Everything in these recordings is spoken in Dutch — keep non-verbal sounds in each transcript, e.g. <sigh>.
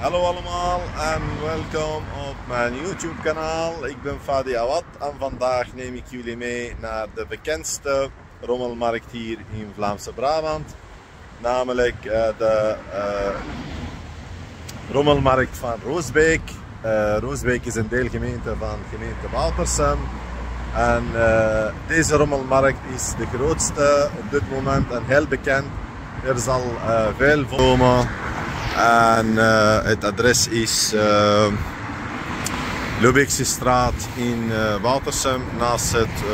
Hallo allemaal en welkom op mijn YouTube kanaal. Ik ben Fadi Awad en vandaag neem ik jullie mee naar de bekendste rommelmarkt hier in Vlaamse Brabant. Namelijk uh, de uh, rommelmarkt van Roosbeek. Uh, Roosbeek is een deelgemeente van gemeente Waltersum. En deze rommelmarkt is de grootste op dit moment en heel bekend. Er zal veel komen en uh, het adres is uh, Lubeckse straat in uh, Boutersem, naast het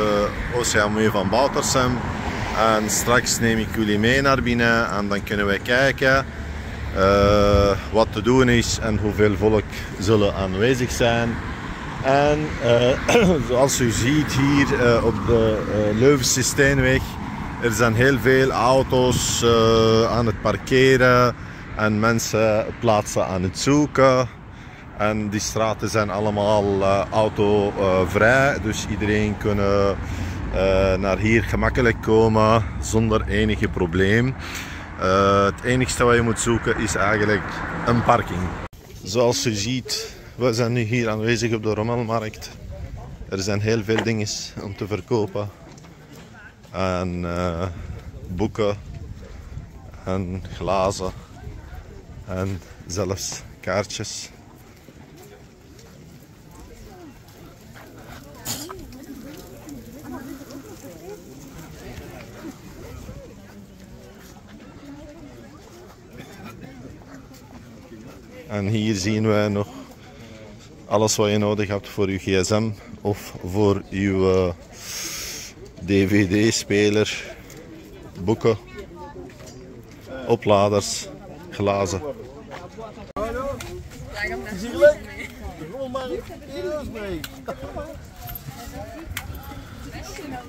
Oceaanmuur van Boutersem. En straks neem ik jullie mee naar binnen en dan kunnen wij kijken wat te doen is en hoeveel volk zullen aanwezig zijn. En uh, <clears throat> zoals u ziet hier op de Leuvense Steenweg, er zijn heel veel auto's aan het parkeren en mensen plaatsen aan het zoeken. En die straten zijn allemaal uh, autovrij, dus iedereen kan uh, naar hier gemakkelijk komen zonder enige probleem. Uh, het enige wat je moet zoeken is eigenlijk een parking. Zoals je ziet, we zijn nu hier aanwezig op de Rommelmarkt. Er zijn heel veel dingen om te verkopen. En boeken en glazen en zelfs kaartjes. En hier zien we nog alles wat je nodig hebt voor je gsm of voor je uh, dvd-speler, boeken, opladers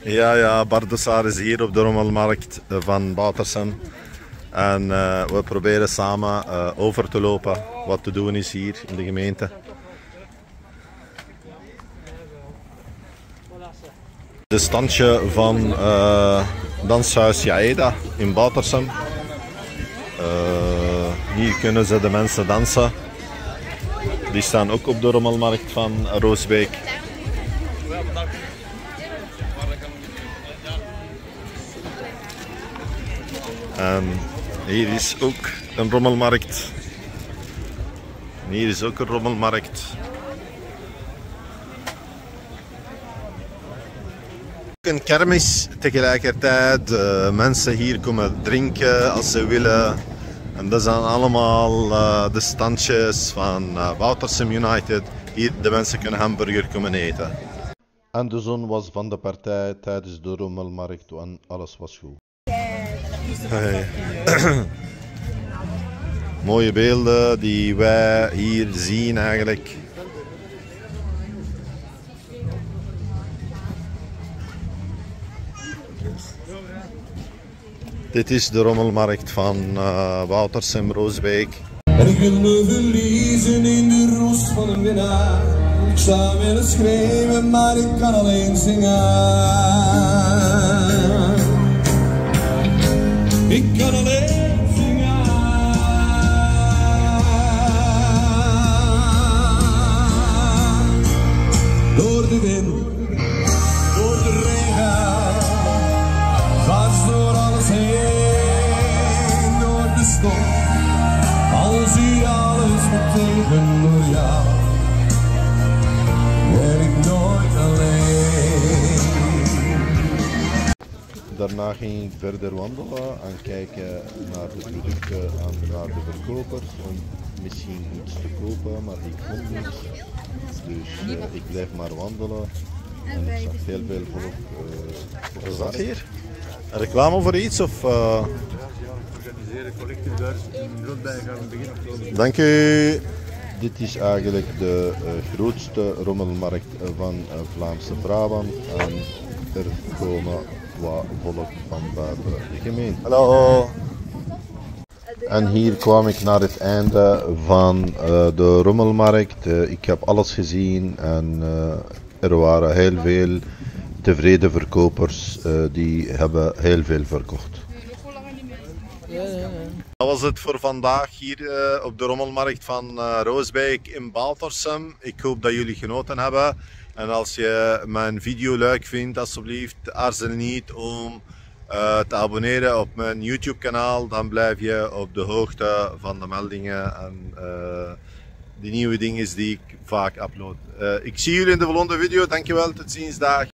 Ja, ja, Bardessaar is hier op de rommelmarkt van Boutersem. En uh, we proberen samen uh, over te lopen wat te doen is hier in de gemeente. De standje van uh, Danshuis Jaeda in Boutersem. Hier kunnen ze de mensen dansen. Die staan ook op de rommelmarkt van Roosbeek. En hier is ook een rommelmarkt. Hier is ook een rommelmarkt. Een kermis tegelijkertijd. Mensen hier komen drinken als ze willen. En dat zijn allemaal uh, de standjes van uh, Woutersum United. Hier de mensen kunnen hamburger komen eten. En de zon was van de partij tijdens de rommelmarkt en alles was goed. <clears throat> Mooie beelden die wij hier zien eigenlijk. Dit is de rommelmarkt van uh, Woutersem Roosbeek. En ik wil me verliezen in de roes van een winnaar. Ik zou willen schreeuwen, maar ik kan alleen zingen. Ik kan alleen tegen door jou, ben ik nooit alleen. Daarna ging ik verder wandelen en kijken naar de producten en naar de verkopers om misschien iets te kopen, maar ik kon niets. Dus uh, ik blijf maar wandelen en ik zag heel veel volk. Uh, wat is dat hier? Een reclame voor iets of? Uh... organiseren collectief daar in Roodbij gaan beginnen. Dank u. Dit is eigenlijk de uh, grootste rommelmarkt van uh, Vlaamse Brabant en er komen wat volk van buiten de gemeente. Hallo. En hier kwam ik naar het einde van uh, de rommelmarkt. ik heb alles gezien en er waren heel veel tevreden verkopers die hebben heel veel verkocht. Dat was het voor vandaag hier eh, op de rommelmarkt van uh, Roosbeek in Baltorsum. Ik hoop dat jullie genoten hebben. En als je mijn video leuk vindt, alsjeblieft aarzel niet om uh, te abonneren op mijn YouTube kanaal. Dan blijf je op de hoogte van de meldingen en de nieuwe dingen die ik vaak upload. ik zie jullie in de volgende video. Dankjewel, tot ziens, dag.